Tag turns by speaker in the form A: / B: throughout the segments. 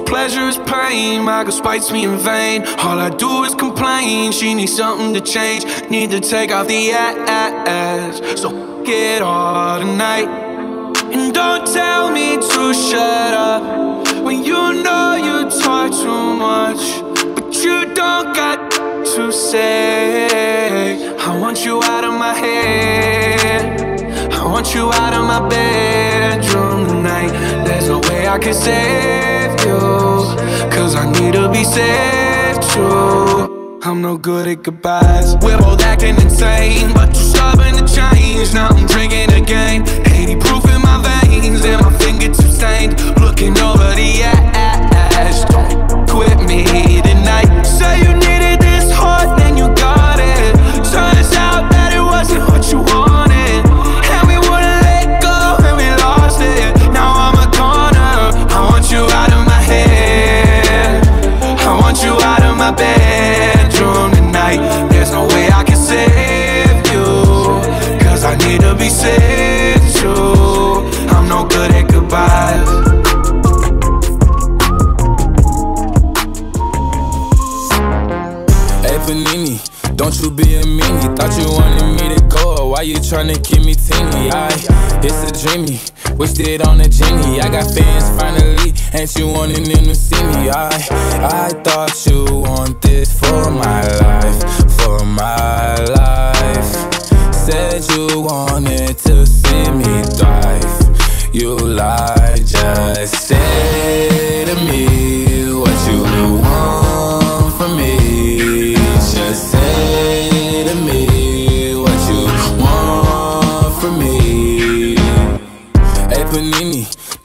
A: Pleasure is pain. My girl spites me in vain. All I do is complain. She needs something to change. Need to take off the ass. So get all tonight. And don't tell me to shut up when you know you talk too much, but you don't got to say. I want you out of my head. I want you out of my bedroom tonight. There's no way I can say. Cause I need to be saved too. I'm no good at goodbyes. We're both acting insane, but you're stubborn to change. Now I'm drinking again. 80 proof in my veins, and my fingertips stained. Looking over the ash. Don't quit me tonight. Say you needed this hard, then you got it. Turns out that it wasn't what you wanted. My bedroom tonight. There's no way I can save you. Cause I need to be saved too. I'm no good at goodbyes.
B: Hey Panini, don't you be a meanie. Thought you wanted me to go, why you tryna keep me teeny? I, it's a dreamy, wished it on a genie. I got fans finally, ain't you wanting them to see me? I, I thought you want this for my life, for my life. Said you wanted to see me thrive. you lie. Just say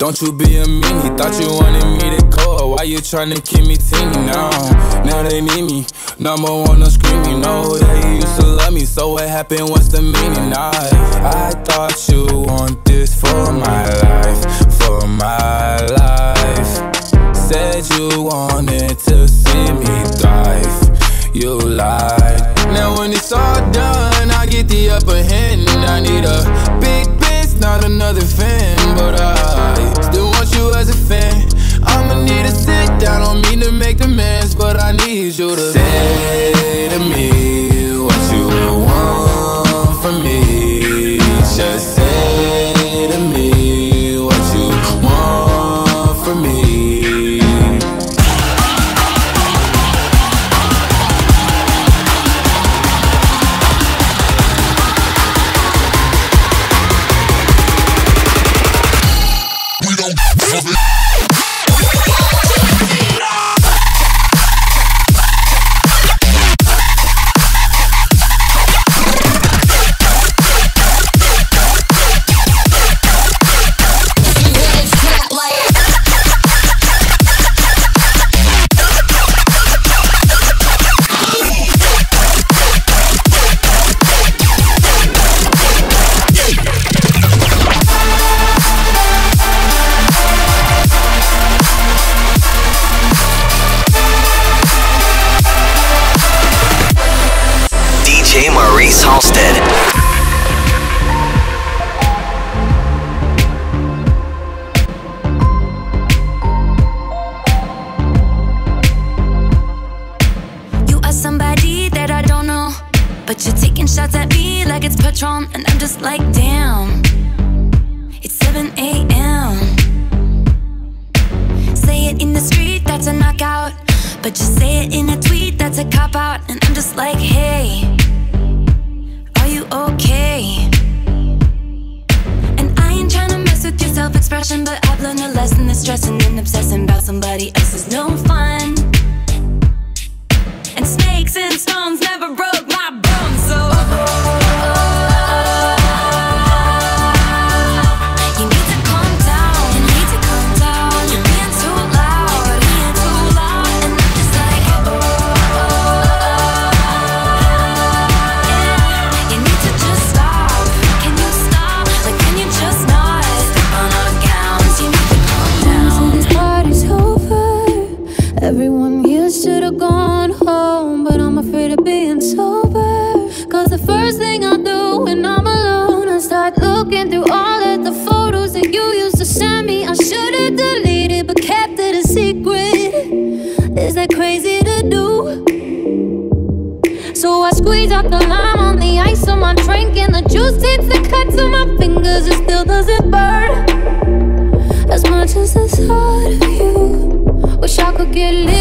B: don't you be a meanie. Thought you wanted me to go. Why you tryna keep me teeny now? Now they need me. Number one on know that you used to love me. So what happened? What's the meaning? I, I thought you want this for my life, for my life. Said you wanted to see me thrive. You lied. Now when it's all done, I get the upper hand. And I need a big not another fan. But I still want you as a fan. I'ma need to sit down on me to make demands, but I need you to say to me
C: a cop out. And I'm just like, hey, are you okay? And I ain't trying to mess with your self expression. But I've learned a lesson that stressing and obsessing about somebody else is no fun. And snakes and stones never broke
D: juice takes the cuts on my fingers. It still doesn't burn as much as the thought of you. Wish I could get a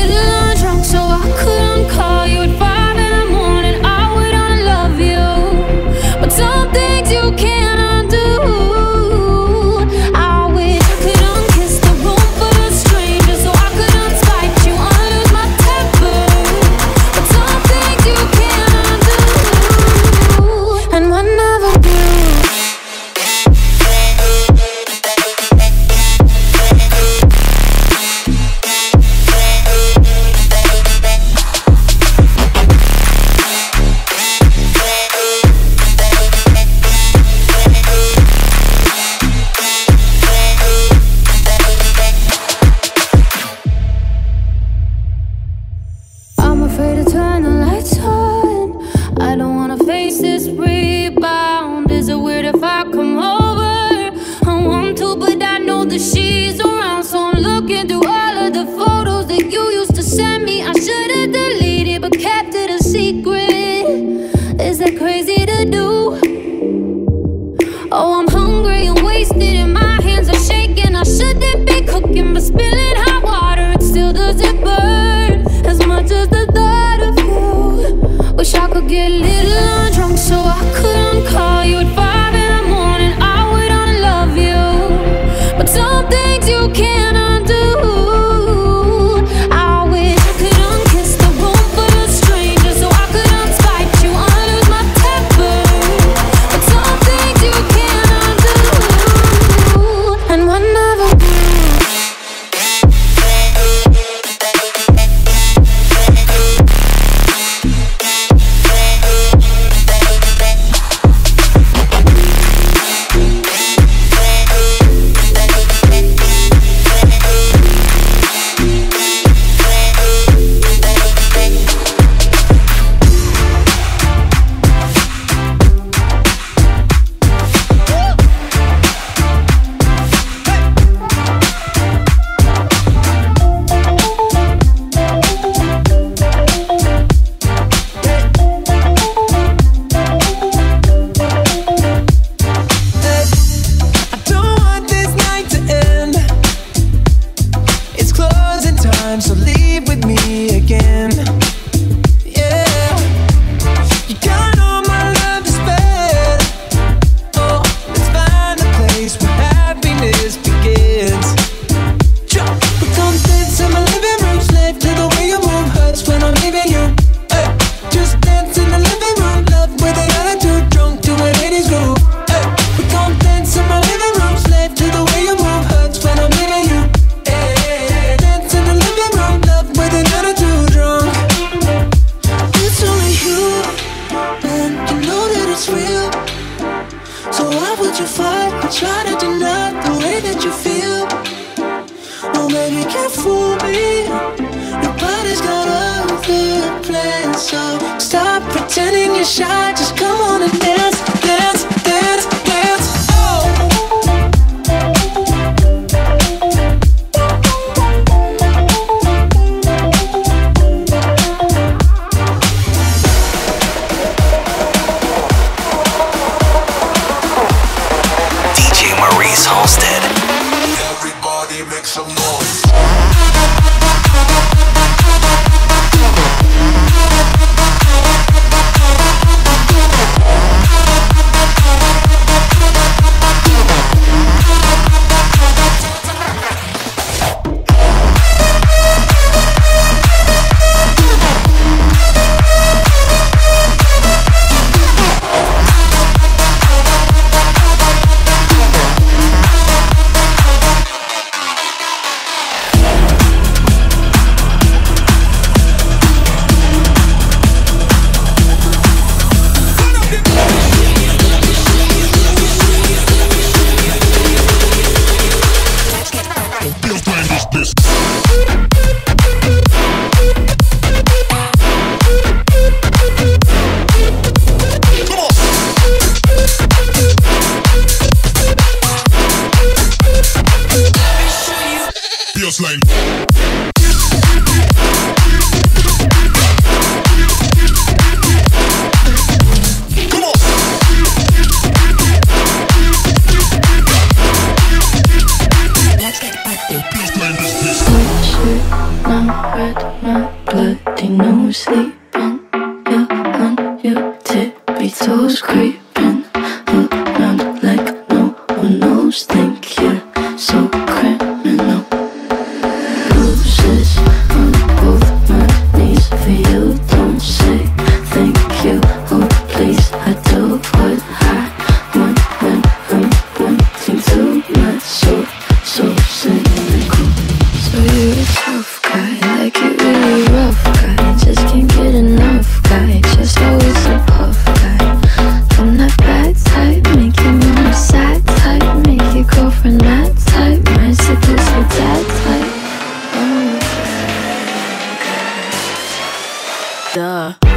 E: Feels
F: Duh.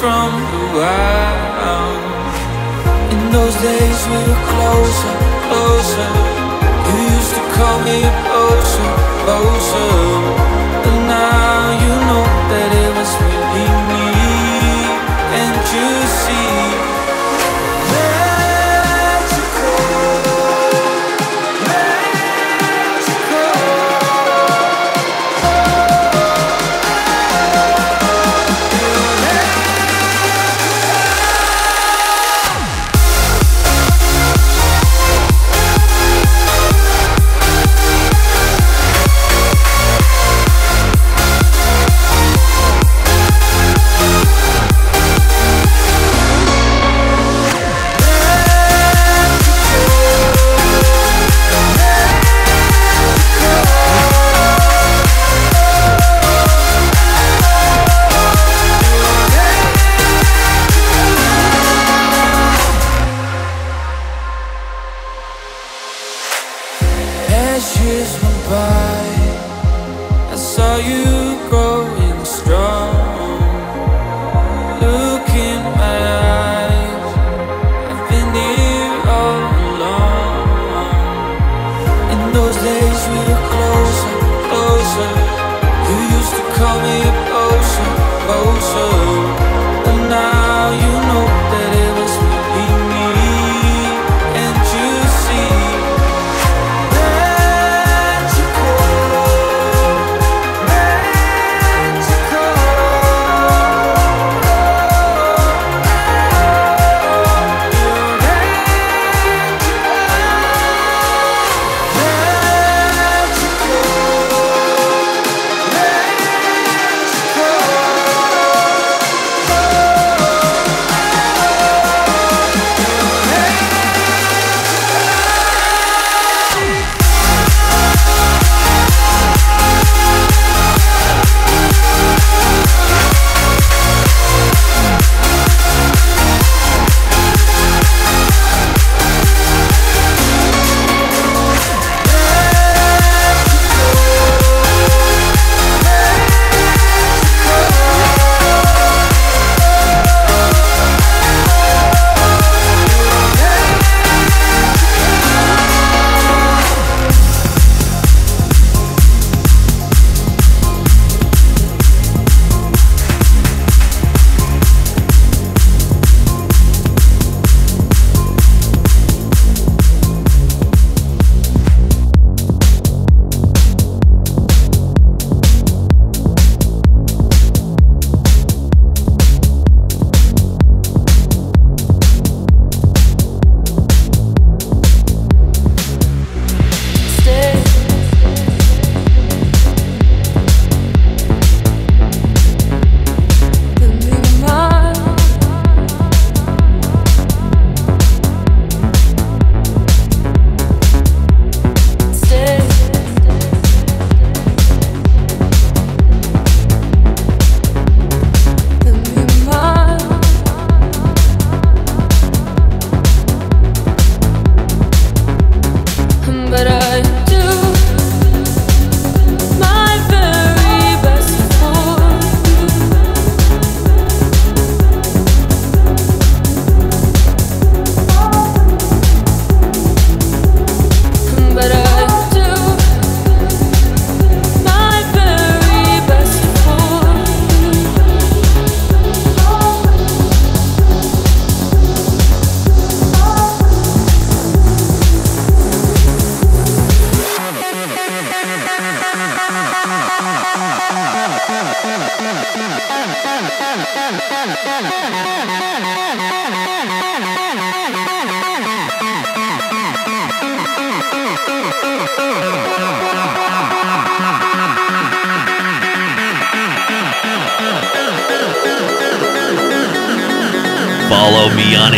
G: from the wild In those days we were closer, closer. You used to call me closer, closer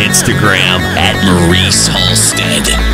H: Instagram at Maurice
I: Halsted.